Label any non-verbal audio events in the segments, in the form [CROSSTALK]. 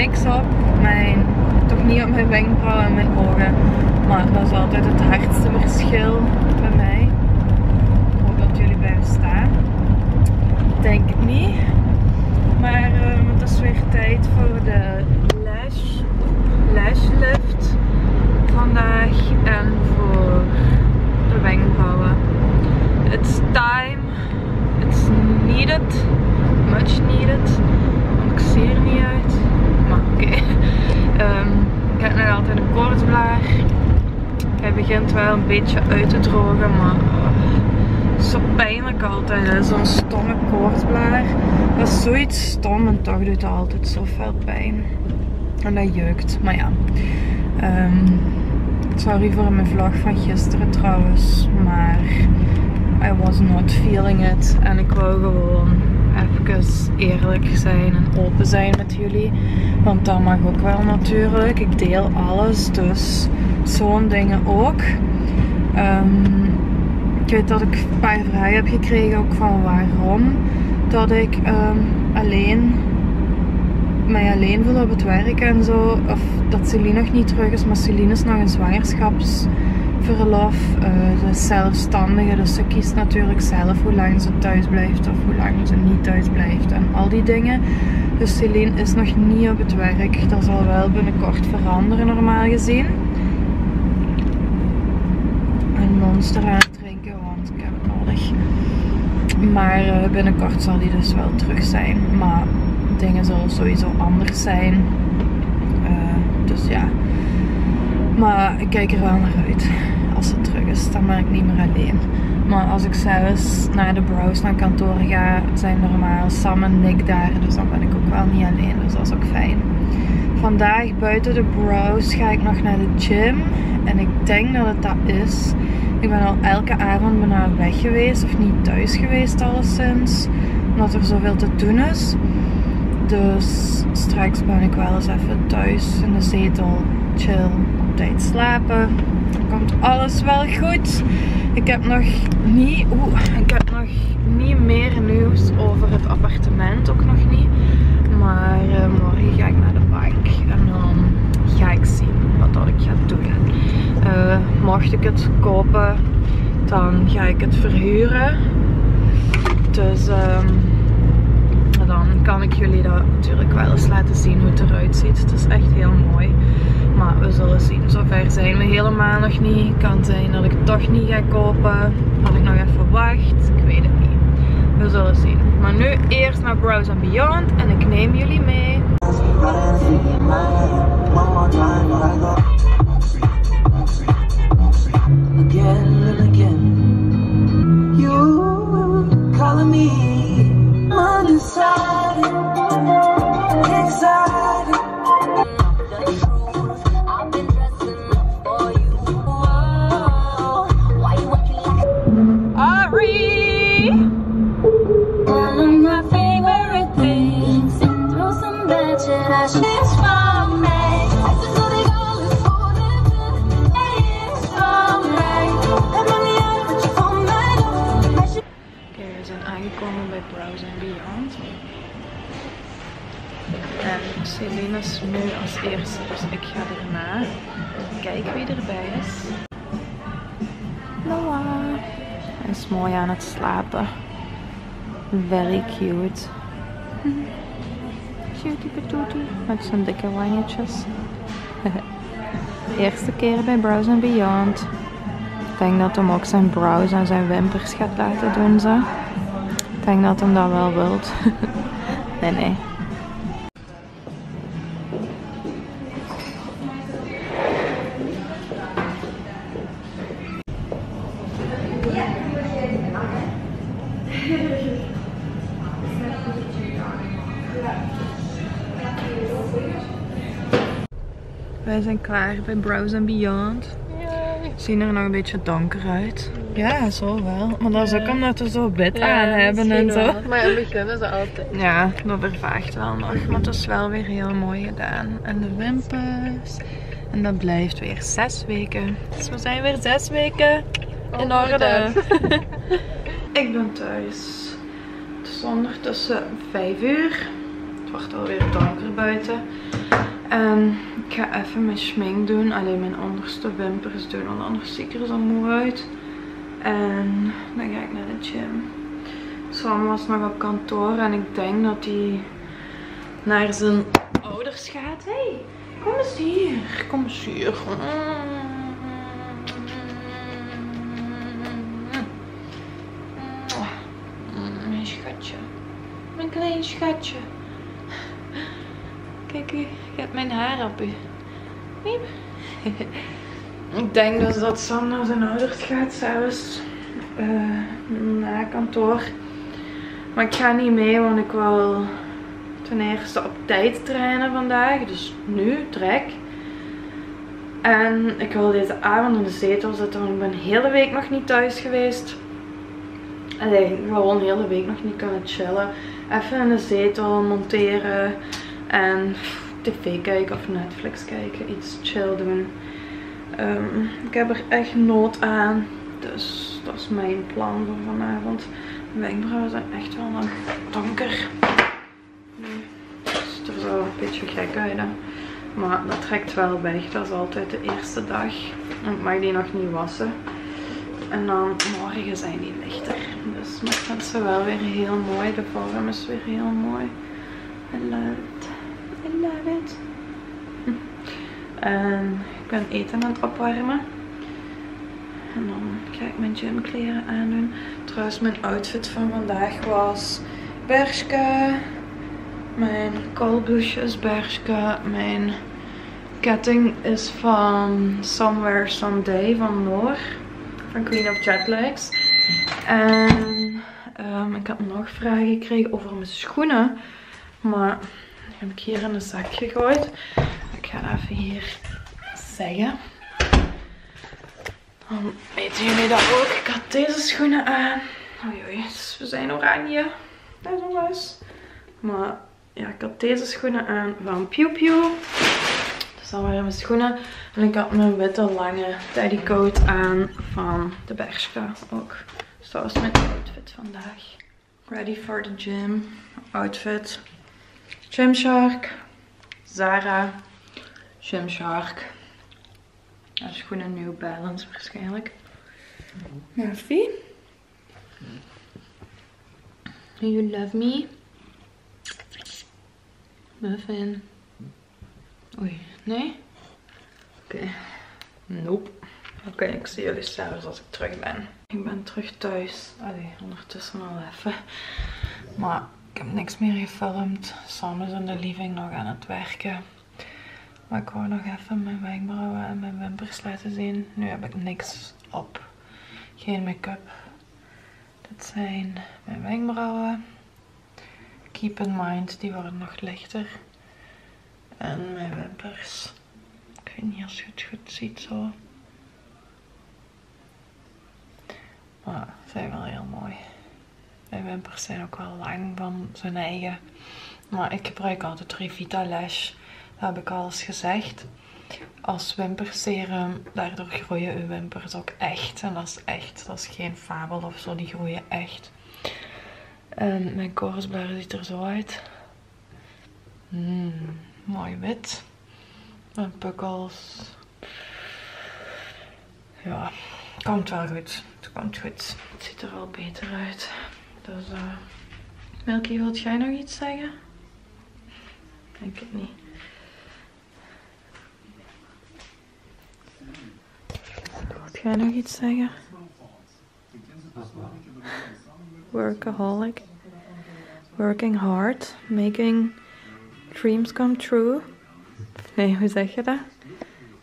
niks op. Mijn, toch niet op mijn wenkbrauwen en mijn ogen. Maar dat is altijd het hardste verschil bij mij. Ik hoop dat jullie blijven staan. Denk ik niet. Maar ehm, het is weer tijd voor de lash, lash lift vandaag en voor de wenkbrauwen. It's time. It's needed. Much needed. Want ik zie er niet uit. Maar oké. Ehm, ik heb nog altijd een koortsblaar. Hij begint wel een beetje uit te drogen, maar is zo pijnlijk altijd. Zo'n stomme koortsblaar. Dat is zoiets stom en toch doet het altijd zo veel pijn. En dat jeukt. Maar ja. Ehm, sorry voor mijn vlog van gisteren trouwens. Maar I was not feeling it. En ik wou gewoon even eerlijk zijn en open zijn met jullie. Want dat mag ook wel natuurlijk. Ik deel alles. Dus zo'n dingen ook. Ehm, ik weet dat ik een paar vragen heb gekregen ook van waarom dat ik ehm, alleen mij alleen voel op het werk en zo. Of dat Celine nog niet terug is, maar Celine is nog een zwangerschapsverlof. Uh, ze is zelfstandige, dus ze kiest natuurlijk zelf hoe lang ze thuis blijft of hoe lang ze niet thuis blijft en al die dingen. Dus Celine is nog niet op het werk. Dat zal wel binnenkort veranderen normaal gezien. Een monster aan drinken, want ik heb het nodig. Maar uh, binnenkort zal die dus wel terug zijn. Maar dingen zullen sowieso anders zijn. Uh, dus ja. Maar ik kijk er wel naar uit. Als het terug is, dan ben ik niet meer alleen. Maar als ik zelfs naar de bros naar kantoor ga, zijn normaal Sam en Nick daar. Dus dan ben ik ook wel niet alleen. Dus dat is ook fijn. Vandaag buiten de bros ga ik nog naar de gym. En ik denk dat het dat is. Ik ben al elke avond bijna weg geweest. Of niet thuis geweest alleszins. Omdat er zoveel te doen is. Dus straks ben ik wel eens even thuis in de zetel, chill, tijd slapen. Komt alles wel goed. Ik heb nog niet, ik heb nog niet meer nieuws over het appartement, ook nog niet. Maar uh, morgen ga ik naar de bank en dan ga ik zien wat dat ik ga doen. Uh, mocht ik het kopen, dan ga ik het verhuren. Dus um, dan kan ik jullie dat natuurlijk wel eens laten zien hoe het eruit ziet. Het is echt heel mooi. Maar we zullen zien. Zover zijn we helemaal nog niet. Kan zijn dat ik het toch niet ga kopen. Dat ik nog even wacht. Ik weet het niet. We zullen zien. Maar nu eerst naar Browse Beyond. En ik neem jullie mee. Is nu als eerste, dus ik ga erna. Kijk wie erbij is. Noah. Hij is mooi aan het slapen. Very cute. Cutie patootie. Met zijn dikke wangetjes. [LAUGHS] Eerste keer bij Browse and Beyond. Ik denk dat hem ook zijn brows en zijn wimpers gaat laten doen zo. Ik denk dat hem dat wel wilt. [LAUGHS] nee, nee. Wij zijn klaar bij Browse and Beyond. Zien er nog een beetje donker uit. Ja, zo wel. Maar dat is ook omdat we zo wit aan hebben en zo. Maar we kunnen ze altijd. Ja, dat vervaagt wel nog. Maar het is wel weer heel mooi gedaan. En de wimpers. En dat blijft weer zes weken. Dus we zijn weer zes weken in orde. [LAUGHS] Ik ben thuis. Het is ondertussen vijf uur. Het wordt alweer donker buiten. En ik ga even mijn schmink doen. Alleen mijn onderste wimpers doen, want anders zie ik er zo moe uit. En dan ga ik naar de gym. Sam was nog op kantoor en ik denk dat hij naar zijn ouders gaat. Hé, hey, kom eens hier. Kom eens hier. Mijn schatje. Mijn klein schatje. Kijk, u hebt mijn haar op u. [LAUGHS] Ik denk dus dat Sam naar zijn ouders gaat zelfs. Uh, na kantoor. Maar ik ga niet mee, want ik wil ten eerste op tijd trainen vandaag. Dus nu, trek. En ik wil deze avond in de zetel zitten, want ik ben de hele week nog niet thuis geweest. Allee, ik gewoon de hele week nog niet kunnen chillen. Even in de zetel monteren en tv kijken of Netflix kijken. Iets chill doen. Um, ik heb er echt nood aan. Dus dat is mijn plan voor vanavond. Mijn wenkbrauwen zijn echt wel nog donker. Nu ziet er zo een beetje gek uit. Maar dat trekt wel weg. Dat is altijd de eerste dag. En ik mag die nog niet wassen. En dan morgen zijn die lichter. Dus maar ik vind wel weer heel mooi. De vorm is weer heel mooi. Love it. I love it. En ik ben eten aan het opwarmen. En dan ga ik mijn gymkleren aandoen. Trouwens, mijn outfit van vandaag was Bershka. Mijn koolbloesje is Bershka. Mijn ketting is van Somewhere Someday van Noor. Van Queen of Jetlags. En um, ik had nog vragen gekregen over mijn schoenen. Maar heb ik hier in een zak gegooid. Ik ga even hier zeggen. Dan weten jullie dat ook. Ik had deze schoenen aan. Oei oei, dus we zijn oranje. Dat is was. Maar ja, ik had deze schoenen aan van Pew Pew. Dus dat waren mijn schoenen. En ik had mijn witte lange teddycoat aan van de Bershka ook. Dus dat was mijn outfit vandaag. Ready for the gym. Outfit. Gymshark. Zara. Gymshark. Ja, schoenen New Balance waarschijnlijk. Murphy. You love me. Muffin. Oei, nee? Oké. Nope. Oké, ik zie jullie s'avonds als ik terug ben. Ik ben terug thuis. Allee, ondertussen al even. Maar heb niks meer gefilmd. Sam is in de living nog aan het werken. Maar ik wou nog even mijn wenkbrauwen en mijn wimpers laten zien. Nu heb ik niks op. Geen make-up. Dit zijn mijn wenkbrauwen. Keep in mind, die worden nog lichter. En mijn wimpers. Ik weet niet als je het goed ziet zo. Maar ze zijn wel heel mooi. Mijn wimpers zijn ook wel lang van zijn eigen. Maar ik gebruik altijd Revita Lash. Dat heb ik al eens gezegd. Als wimperserum, daardoor groeien uw wimpers ook echt. En dat is echt, dat is geen fabel of zo, die groeien echt. En mijn korensblaar ziet er zo uit. Mm, mooi wit. Mijn pukkels. Ja, komt wel goed. Het komt goed. Het ziet er al beter uit. Dus, uh, Milky, wilt jij nog iets zeggen? Denk het niet. Wilt jij nog iets zeggen? Workaholic. Working hard. Making dreams come true. Nee, hoe zeg je dat?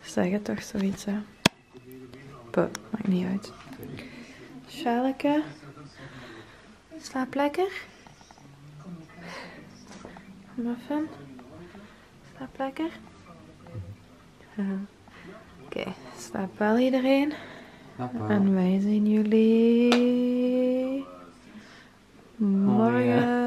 Zeg het toch zoiets, hè? But, maakt niet uit. Sjaaleke. Slaap lekker. Muffin. Slaap lekker. Oké, okay, slaap wel iedereen. En wij zien jullie morgen.